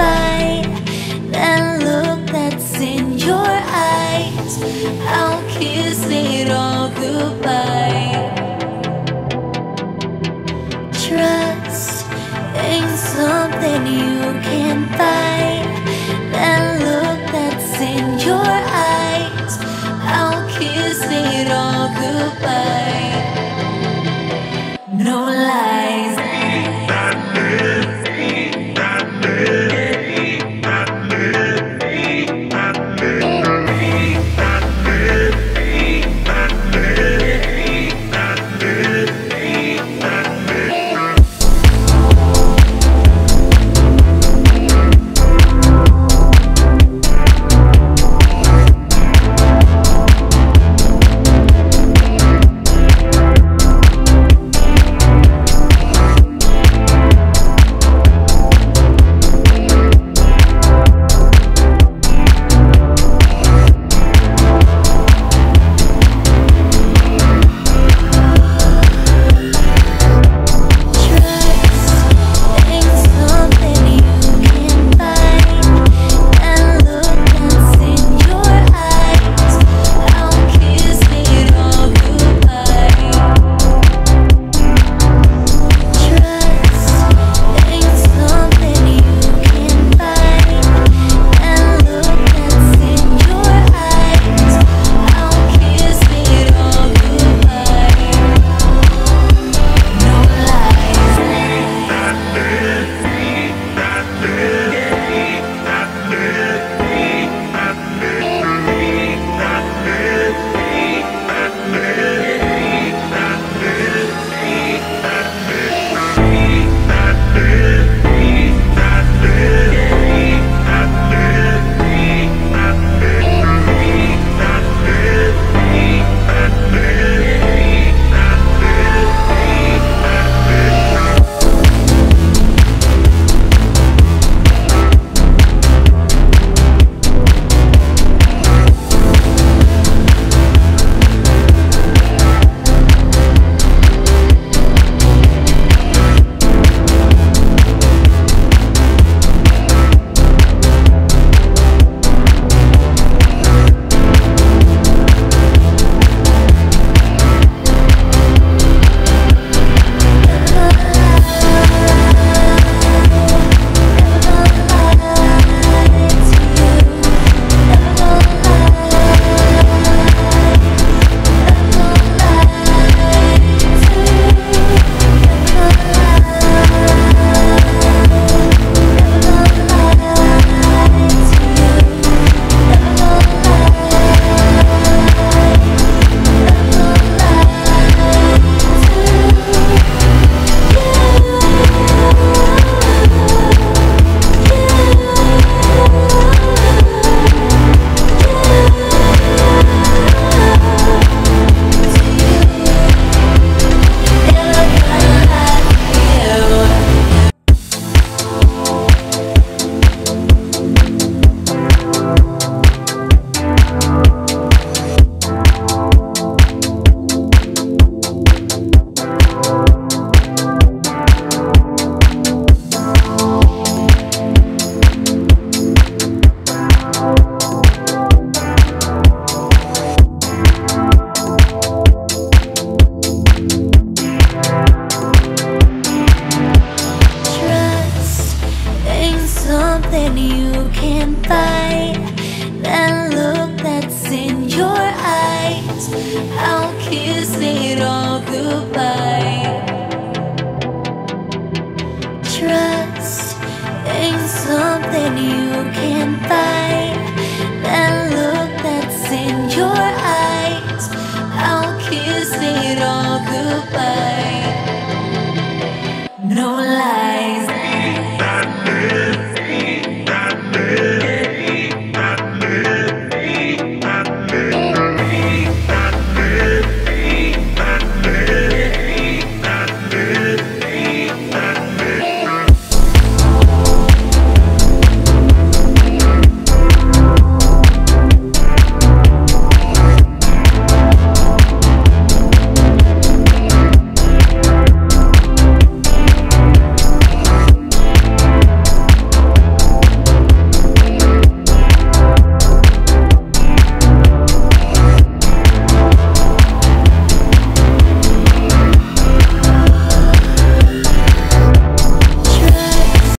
fight. That look that's in your eyes, I'll kiss it all goodbye. Trust ain't something you can buy. That look that's in your eyes, I'll kiss it all goodbye. went look that's in your eyes. I'll kiss it all goodbye. Trust ain't something you can buy. That look that's in your eyes. I'll kiss it all goodbye.